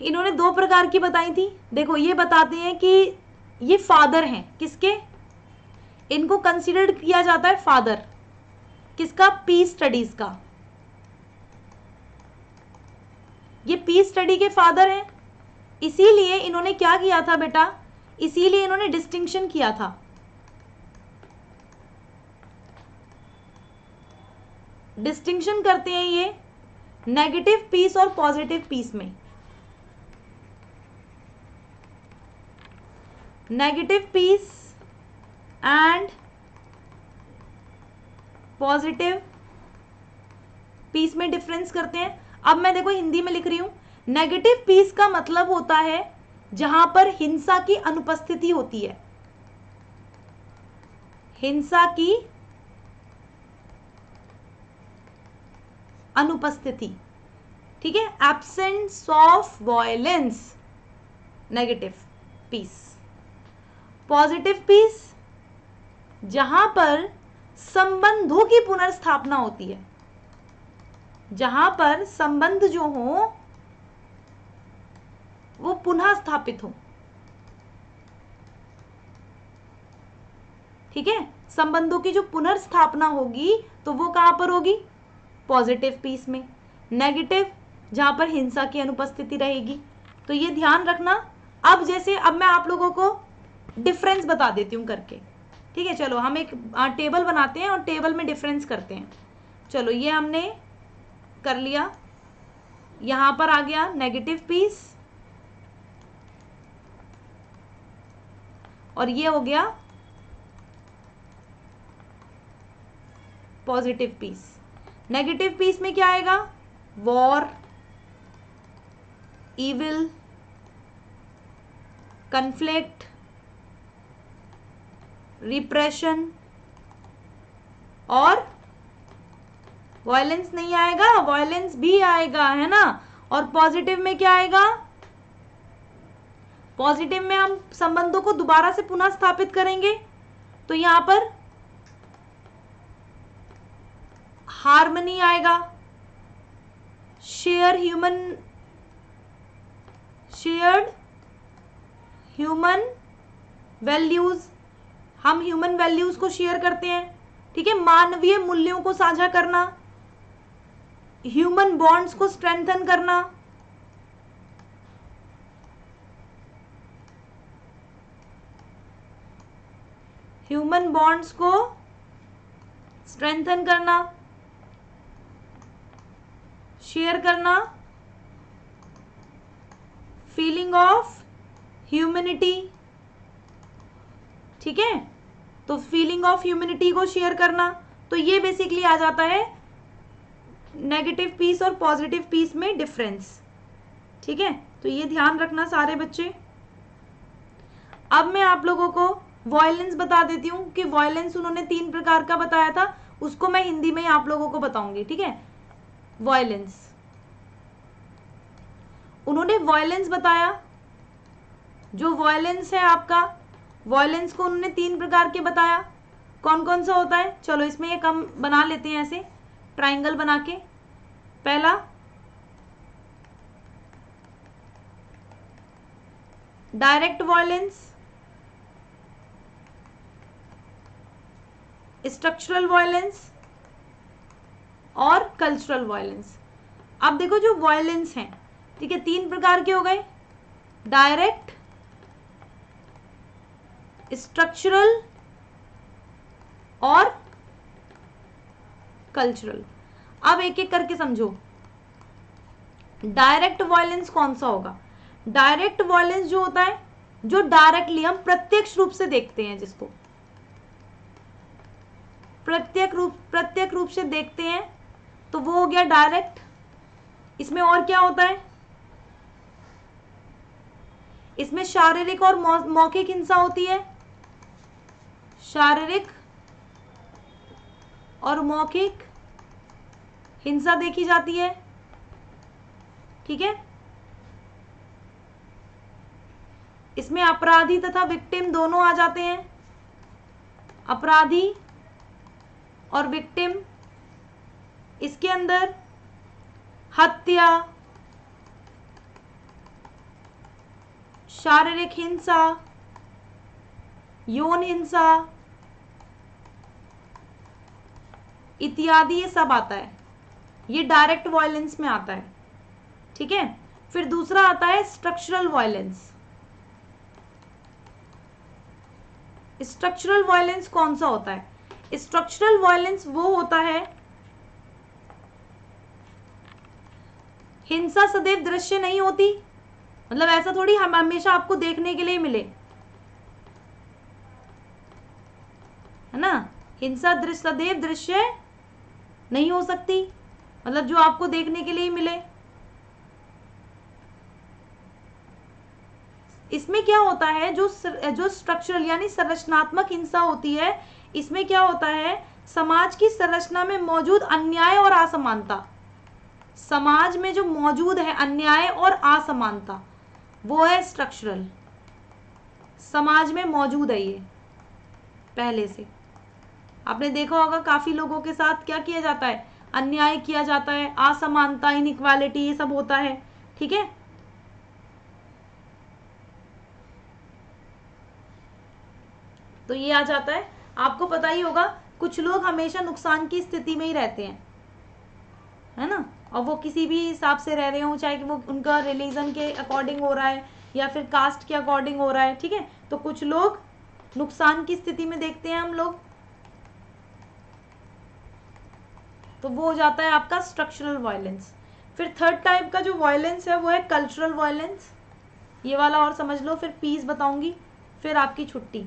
इन्होंने दो प्रकार की बताई थी। देखो, ये बताते हैं कि ये फादर हैं। किसके? इनको कंसिडर्ड किया जाता है फादर किसका? पीस स्टडीज़ का। ये पीस स्टडी के फादर हैं। इसीलिए इन्होंने क्या किया था बेटा? इसीलिए इन्होंने डिस्टिंक्शन किया था। डिस्टिंक्शन करते हैं ये। नेगेटिव पीस और पॉजिटिव पीस में। Negative peace and positive peace में डिफरेंस करते हैं। अब मैं देखो हिंदी में लिख रही हूँ। नेगेटिव पीस का मतलब होता है जहाँ पर हिंसा की अनुपस्थिति होती है। हिंसा की अनुपस्थिति। ठीक है? Absence of violence negative peace positive peace जहाँ पर संबंधों की पुनर्स्थापना होती है। जहाँ पर संबंध जो हो, वो पुनः स्थापित हो। ठीक है? संबंधों की जो पुनर्स्थापना होगी तो वो कहाँ पर होगी? पॉजिटिव पीस में, नेगेटिव, जहाँ पर हिंसा की अनुपस्थिति रहेगी। तो ये ध्यान रखना। अब जैसे, अब मैं आप लोगों को डिफरेंस बता देती हूँ करके। ठीक है, चलो, हम एक टेबल बनाते हैं और टेबल में डिफरेंस करते हैं। चलो, ये हमने कर लिया। यहाँ पर आ गया नेगेटिव पीस और ये हो गया पॉजिटिव पीस नेगेटिव पीस में क्या आएगा? वॉर इविल कन्फ्लिक्ट रिप्रेशन और वायलेंस नहीं आएगा वायलेंस भी आएगा, है ना? और पॉजिटिव में क्या आएगा? पॉजिटिव में हम संबंधों को दोबारा से पुनः स्थापित करेंगे। तो यहाँ पर हारमनी आएगा। Share human shared human values हम ह्यूमन वैल्यूज़ को शेयर करते हैं, ठीक है? मानवीय मूल्यों को साझा करना ह्यूमन बॉन्ड्स को स्ट्रेंथन करना। ह्यूमन बॉन्ड्स को स्ट्रेंथन करना। शेयर करना। फीलिंग ऑफ़ ह्यूमिनिटी ठीक है? तो फीलिंग ऑफ़ ह्यूमिनिटी को शेयर करना। तो ये बेसिकली आ जाता है नेगेटिव पीस और पॉजिटिव पीस में डिफरेंस ठीक है? तो ये ध्यान रखना सारे बच्चे। अब मैं आप लोगों को वॉयलेंस बता देती हूँ कि वॉयलेंस उन्होंने तीन प्रकार का बताया था, उसको मैं हिंदी में ही आप लोगों को बताऊँगी। ठीक है? वॉयलेंस उन्होंने वॉयलेंस बताया। जो वॉयलेंस है आपका वॉयलेंस को उन्होंने तीन प्रकार के बताया। कौन कौन सा होता है? चलो इसमें एक हम बना लेते हैं ऐसे। ट्राइंगल बना के। पहला। डायरेक्ट वॉयलेंस स्ट्रक्चरल वायलेंस और कल्चरल वायलेंस अब देखो जो वायलेंस है, ठीक है, तीन प्रकार के हो गए. डायरेक्ट स्ट्रक्चरल और कल्चरल अब एक एक करके समझो. डायरेक्ट वायलेंस कौन सा होगा? डायरेक्ट वायलेंस जो होता है, जो डायरेक्टली हम प्रत्यक्ष रूप से देखते हैं जिसको. प्रत्येक रूप प्रत्येक रूप से देखते हैं तो वो हो गया डायरेक्ट इसमें और क्या होता है? इसमें शारीरिक और मौखिक हिंसा होती है। शारीरिक और मौखिक हिंसा देखी जाती है। ठीक है? इसमें अपराधी तथा विक्टिम दोनों आ जाते हैं। अपराधी और विक्टिम इसके अंदर हत्या, शारीरिक हिंसा, यौन हिंसा इत्यादि ये सब आता है। ये डायरेक्ट वायलेंस में आता है। ठीक है? फिर दूसरा आता है स्ट्रक्चरल वायलेंस स्ट्रक्चरल वायलेंस कौन सा होता है? स्ट्रक्चरल वायलेंस वो होता है हिंसा सदैव दृश्य नहीं होती। मतलब ऐसा थोड़ी हम हमेशा आपको देखने के लिए मिले। है ना? हिंसा दृश्य, सदैव दृश्य नहीं हो सकती। मतलब जो आपको देखने के लिए मिले। इसमें क्या होता है, जो जो स्ट्रक्चरल यानी संरचनात्मक हिंसा होती है, इसमें क्या होता है, समाज की संरचना में मौजूद अन्याय और असमानता। समाज में जो मौजूद है अन्याय और असमानता, वो है स्ट्रक्चरल समाज में मौजूद है ये, पहले से। आपने देखा होगा काफ़ी लोगों के साथ क्या किया जाता है? अन्याय किया जाता है, असमानता इनइक्वालिटी ये सब होता है, ठीक है? तो ये आ जाता है। आपको पता ही होगा, कुछ लोग हमेशा नुकसान की स्थिति में ही रहते हैं, है ना? और वो किसी भी हिसाब से रह रहे हो, चाहे कि वो उनका रिलीजन के अकॉर्डिंग हो रहा है, या फिर कास्ट के अकॉर्डिंग हो रहा है, ठीक है? तो कुछ लोग नुकसान की स्थिति में देखते हैं हम लोग। तो वो हो जाता है आपका स्ट्रक्चरल वायलेंस फिर थर्ड टाइप का जो वायलेंस है, वो है कल्चरल वायलेंस ये वाला और समझ लो, फिर पीस बताऊँगी, फिर आपकी छुट्टी।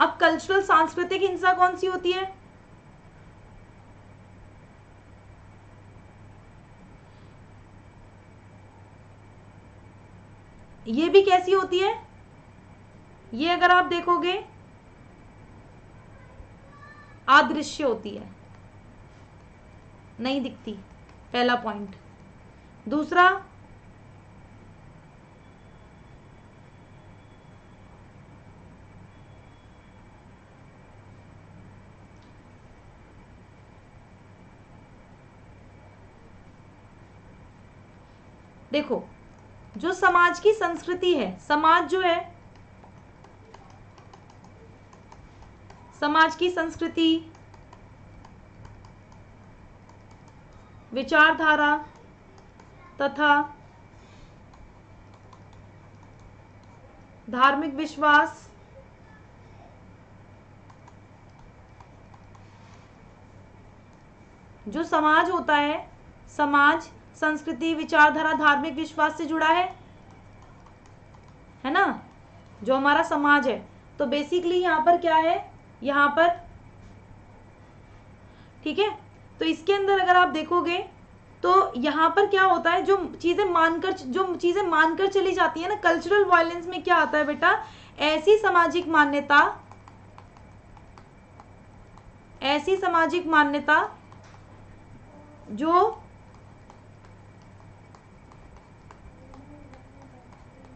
अब कल्चरल सांस्कृतिक हिंसा कौन सी होती है? ये भी कैसी होती है? ये अगर आप देखोगे, आदृश्य होती है। नहीं दिखती, पहला पॉइंट दूसरा, देखो जो समाज की संस्कृति है, समाज जो है, समाज की संस्कृति, विचारधारा तथा धार्मिक विश्वास जो समाज होता है, समाज संस्कृति, विचारधारा, धार्मिक विश्वास से जुड़ा है है ना? जो हमारा समाज है। तो बेसिकली यहाँ पर क्या है? यहाँ पर, ठीक है? तो इसके अंदर अगर आप देखोगे तो यहाँ पर क्या होता है, जो चीज़ें मानकर, जो चीज़ें मानकर चली जाती है ना कल्चरल वायलेंस में क्या आता है बेटा? ऐसी सामाजिक मान्यता, ऐसी सामाजिक मान्यता, जो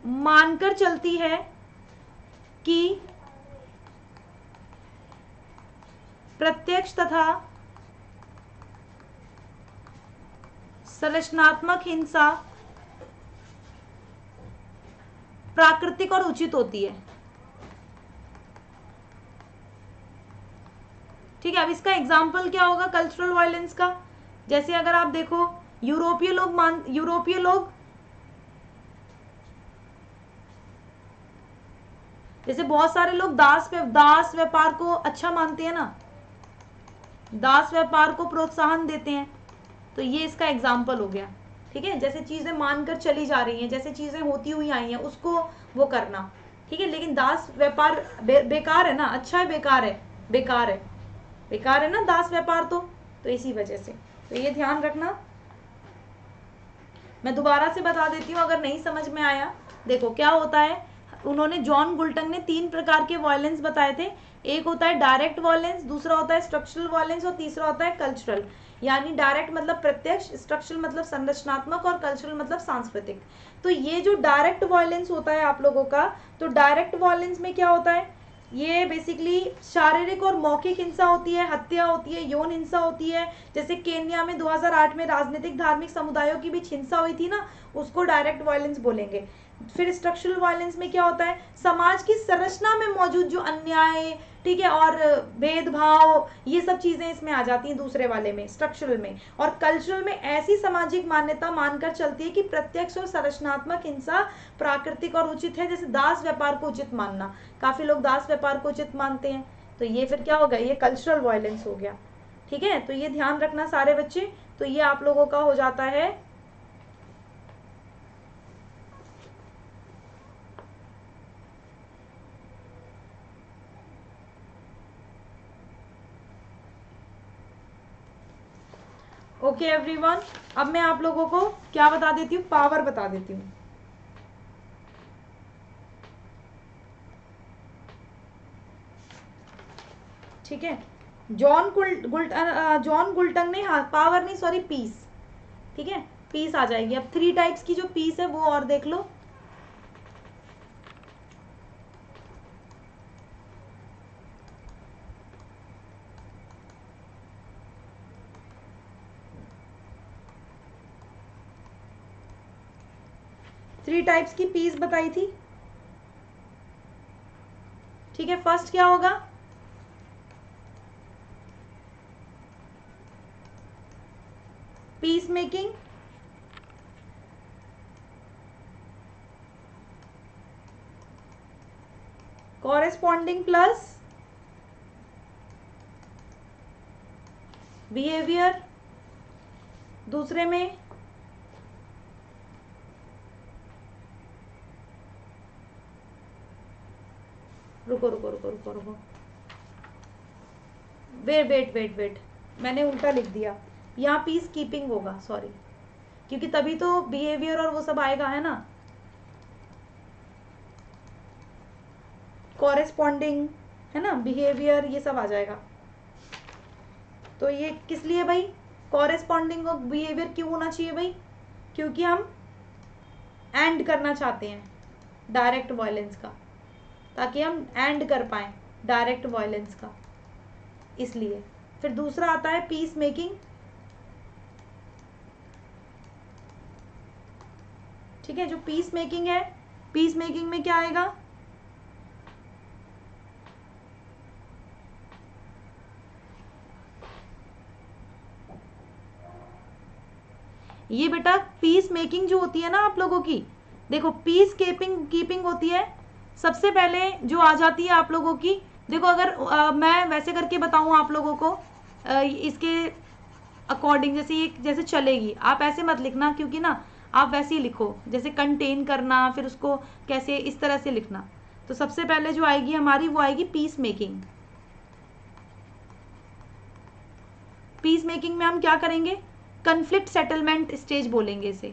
मानकर चलती है कि प्रत्यक्ष तथा संरचनात्मक हिंसा प्राकृतिक और उचित होती है। ठीक है, अब इसका एग्ज़ाम्पल क्या होगा? कल्चरल वायलेंस का? जैसे अगर आप देखो, यूरोपीय लोग मान, यूरोपीय लोग जैसे बहुत सारे लोग दास दास व्यापार को अच्छा मानते हैं ना। दास व्यापार को प्रोत्साहन देते हैं। तो ये इसका एग्ज़ाम्पल हो गया। ठीक है? जैसे चीज़ें मानकर चली जा रही हैं जैसे चीज़ें होती हुई आई हैं उसको वो करना। ठीक है? लेकिन दास व्यापार बे, बेकार है ना? अच्छा है बेकार है। बेकार है। बेकार है ना दास व्यापार तो? तो इसी वजह से। तो ये ध्यान रखना। मैं दोबारा से बता देती हूँ अगर नहीं समझ में आया। देखो क्या होता है? उन्होंने जॉन गुल्टन ने तीन प्रकार के वायलेंस बताए थे। एक होता है डायरेक्ट वायलेंस दूसरा होता है स्ट्रक्चरल वायलेंस और तीसरा होता है कल्चरल यानी डायरेक्ट मतलब प्रत्यक्ष स्ट्रक्चरल मतलब संरचनात्मक और कल्चरल मतलब सांस्कृतिक। तो ये जो डायरेक्ट वायलेंस होता है आप लोगों का तो डायरेक्ट वायलेंस में क्या होता है? ये बेसिकली शारीरिक और मौखिक हिंसा होती है, हत्या होती है, यौन हिंसा होती है। जैसे केन्या में 2008 में राजनीतिक धार्मिक समुदायों की बीच हिंसा हुई थी ना, उसको डायरेक्ट वायलेंस बोलेंगे। फिर स्ट्रक्चरल वायलेंस में क्या होता है? समाज की संरचना में मौजूद जो अन्याय, ठीक है, और भेदभाव, ये सब चीज़ें इसमें आ जाती हैं दूसरे वाले में स्ट्रक्चरल में। और कल्चरल में ऐसी सामाजिक मान्यता मानकर चलती है कि प्रत्यक्ष और संरचनात्मक हिंसा प्राकृतिक और उचित है, जैसे दास व्यापार को उचित मानना। काफ़ी लोग दास व्यापार को उचित मानते हैं। तो ये फिर क्या हो गया? ये कल्चरल वायलेंस हो गया। ठीक है? तो ये ध्यान रखना सारे बच्चे। तो ये आप लोगों का हो जाता है ओके एवरीवन अब मैं आप लोगों को क्या बता देती हूँ? पावर बता देती हूँ। ठीक है? जॉन गुल्ट जॉन गुल्टन ने हाँ पावर नहीं सॉरी पीस ठीक है? पीस आ जाएगी। अब थ्री टाइप्स की जो पीस है, वो और देख लो। थ्री टाइप्स की पीस बताई थी। ठीक है फ़र्स्ट क्या होगा? Peace making corresponding plus behaviour दूसरे में रुको रुको वेट वेट वेट वेट। मैंने उल्टा लिख दिया। यहाँ पीस कीपिंग होगा सॉरी क्योंकि तभी तो बिहेवियर और वो सब आएगा, है ना? कॉरेस्पॉन्डिंग है ना? बिहेवियर ये सब आ जाएगा। तो ये किस लिए भाई? कॉरेस्पॉन्डिंग और बिहेवियर क्यों होना चाहिए भाई? क्योंकि हम एंड करना चाहते हैं। डायरेक्ट वायलेंस का। ताकि हम एंड कर पाए डायरेक्ट वायलेंस का। इसलिए, फिर दूसरा आता है पीस मेकिंग ठीक है, जो पीस मेकिंग है पीस मेकिंग में क्या आएगा? ये बेटा पीस मेकिंग जो होती है ना आप लोगों की, देखो पीस कीपिंग कीपिंग होती है सबसे पहले जो आ जाती है आप लोगों की देखो अगर आ, मैं वैसे करके बताऊँ आप लोगों को आ, इसके अकॉर्डिंग जैसे ये जैसे चलेगी। आप ऐसे मत लिखना क्योंकि ना आप वैसे ही लिखो। जैसे कंटेन करना फिर उसको कैसे इस तरह से लिखना। तो सबसे पहले जो आएगी हमारी वो आएगी पीस मेकिंग पीस मेकिंग में हम क्या करेंगे? कन्फ्लिक्ट सेटलमेंट स्टेज बोलेंगे इसे।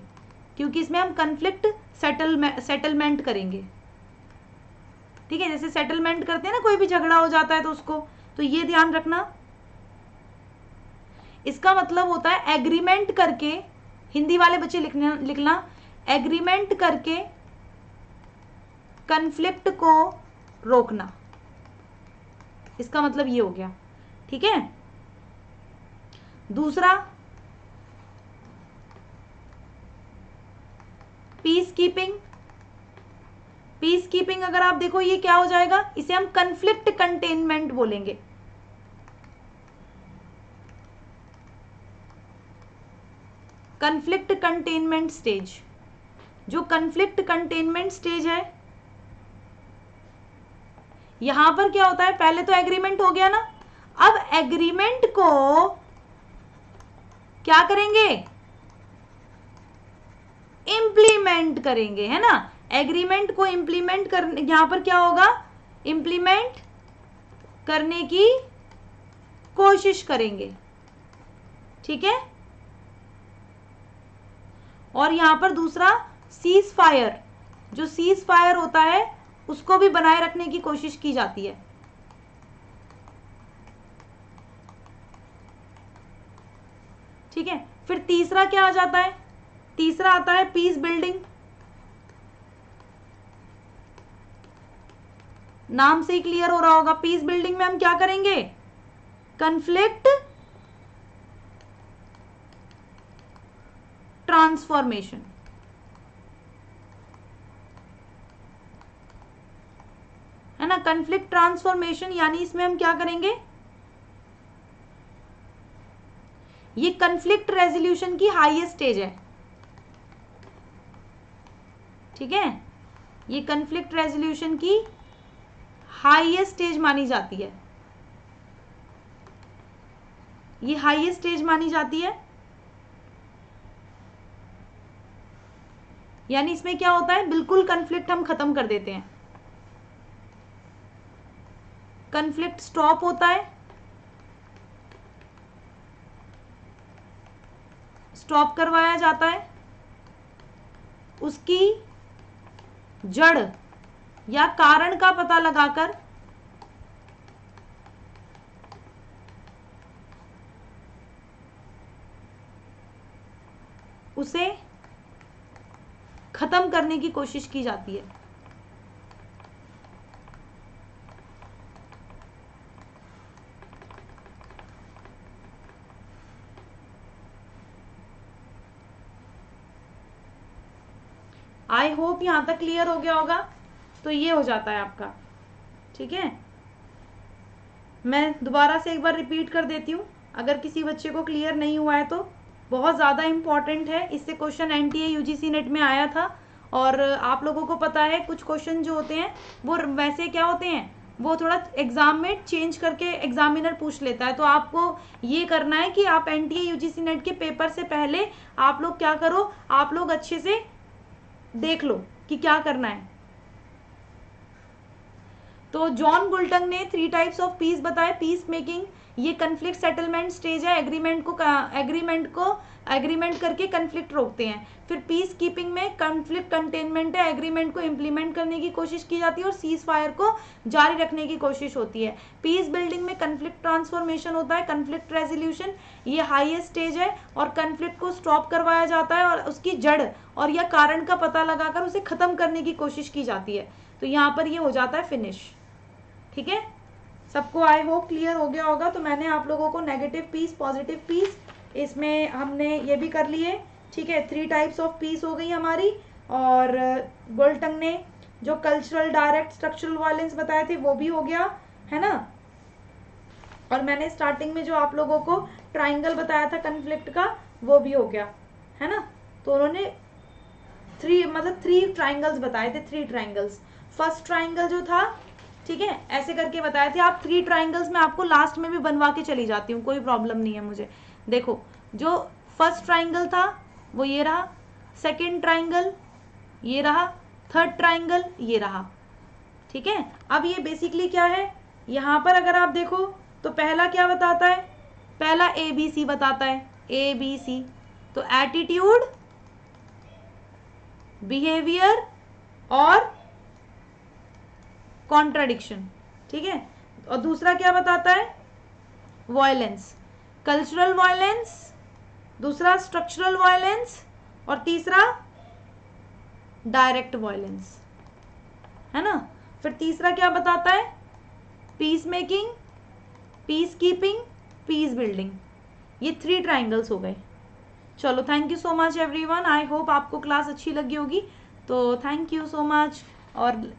क्योंकि इसमें हम कन्फ्लिक्ट सेटल सेटलमेंट करेंगे। ठीक है, जैसे सेटलमेंट करते हैं ना, कोई भी झगड़ा हो जाता है तो उसको तो ये ध्यान रखना। इसका मतलब होता है एग्रीमेंट करके, हिंदी वाले बच्चे लिखना लिखना एग्रीमेंट करके कन्फ्लिक्ट को रोकना। इसका मतलब ये हो गया, ठीक है? दूसरा पीस कीपिंग पीस कीपिंग अगर आप देखो, ये क्या हो जाएगा? इसे हम कंफ्लिक्ट कंटेनमेंट बोलेंगे। कंफ्लिक्ट कंटेनमेंट स्टेज जो कंफ्लिक्ट कंटेनमेंट स्टेज है, यहाँ पर क्या होता है? पहले तो एग्रीमेंट हो गया ना? अब एग्रीमेंट को क्या करेंगे? इंप्लीमेंट करेंगे, है ना? एग्रीमेंट को इंप्लीमेंट करने यहाँ पर क्या होगा? इंप्लीमेंट करने की कोशिश करेंगे। ठीक है? और यहाँ पर दूसरा सीज फायर जो सीज फायर होता है, उसको भी बनाए रखने की कोशिश की जाती है। ठीक है? फिर तीसरा क्या आ जाता है? तीसरा आता है पीस बिल्डिंग नाम से ही क्लियर हो रहा होगा। पीस बिल्डिंग में हम क्या करेंगे? कंफ्लिक्ट ट्रांसफॉर्मेशन है ना? कंफ्लिक्ट ट्रांसफॉर्मेशन यानी इसमें हम क्या करेंगे? ये कंफ्लिक्ट रेजोल्यूशन की हाईएस्ट स्टेज है। ठीक है? ये कंफ्लिक्ट रेजोल्यूशन की हाईएस्ट स्टेज मानी जाती है। ये हाईएस्ट स्टेज मानी जाती है। यानी इसमें क्या होता है? बिल्कुल कन्फ्लिक्ट हम खत्म कर देते हैं। कन्फ्लिक्ट स्टॉप होता है। स्टॉप करवाया जाता है। उसकी जड़ या कारण का पता लगाकर? उसे खत्म करने की कोशिश की जाती है। आई होप यहाँ तक क्लियर हो गया होगा। तो ये हो जाता है आपका। ठीक है? मैं दोबारा से एक बार रिपीट कर देती हूँ। अगर किसी बच्चे को क्लियर नहीं हुआ है तो बहुत ज़्यादा इंपॉर्टेंट है। इससे question N T UGC NET में आया था और आप लोगों को पता है, कुछ क्वेश्चन जो होते हैं, वो वैसे क्या होते हैं? वो थोड़ा एग्ज़ाम में चेंज करके एग्जामिनर पूछ लेता है। तो आपको ये करना है कि आप एन टी नेट के पेपर से पहले आप लोग क्या करो? आप लोग अच्छे से देख लो कि क्या करना है। तो जॉन गुल्टंग ने थ्री टाइप्स ऑफ़ पीस बताए पीस मेकिंग ये कन्फ्लिक्ट सेटलमेंट स्टेज है एग्रीमेंट को एग्रीमेंट को एग्रीमेंट करके कन्फ्लिक्ट रोकते हैं। फिर पीस कीपिंग में कन्फ्लिक्ट कंटेनमेंट है एग्रीमेंट को इम्प्लीमेंट करने की कोशिश की जाती है और सीज फायर को जारी रखने की कोशिश होती है। पीस बिल्डिंग में कन्फ्लिक्ट ट्रांसफॉर्मेशन होता है कन्फ्लिक्ट रेजोल्यूशन ये हाईएस्ट स्टेज है और कन्फ्लिक्ट को स्टॉप करवाया जाता है और उसकी जड़ और या कारण का पता लगाकर उसे खत्म करने की कोशिश की जाती है। तो यहाँ पर ये हो जाता है फिनिश ठीक है? सबको आई होप क्लियर हो गया होगा तो मैंने आप लोगों को नेगेटिव पीस पॉजिटिव पीस इसमें हमने ये भी कर लिए। ठीक है थ्री टाइप्स ऑफ़ पीस हो गई हमारी, और गोल्टंग ने जो कल्चरल डायरेक्ट स्ट्रक्चरल वायलेंस बताए थे, वो भी हो गया, है ना? और मैंने स्टार्टिंग में जो आप लोगों को ट्राइंगल बताया था कन्फ्लिक्ट का, वो भी हो गया, है ना? तो उन्होंने थ्री मतलब थ्री ट्राइंगल्स बताए थे थ्री ट्राइंगल्स फ़र्स्ट ट्राइंगल जो था ठीक है? ऐसे करके बताए थे। आप थ्री ट्राइंगल्स में आपको लास्ट में भी बनवा के चली जाती हूँ, कोई प्रॉब्लम नहीं है मुझे। देखो, जो फ़र्स्ट ट्राइंगल था, वो ये रहा। सेकेंड ट्राइंगल ये रहा। थर्ड ट्राइंगल ये रहा। ठीक है? अब ये बेसिकली क्या है? यहाँ पर अगर आप देखो तो पहला क्या बताता है? पहला ए बी सी बताता है। ए बी सी तो एटीट्यूड बिहेवियर और कॉन्ट्राडिक्शन, ठीक है? और दूसरा क्या बताता है? वायलेंस कल्चरल वायलेंस दूसरा स्ट्रक्चरल वायलेंस और तीसरा डायरेक्ट वायलेंस है ना? फिर तीसरा क्या बताता है? Peace making peace keeping peace building ये थ्री ट्राइंगल्स हो गए। चलो thank you so much everyone I hope आपको क्लास अच्छी लगी होगी। तो थैंक यू सो मच और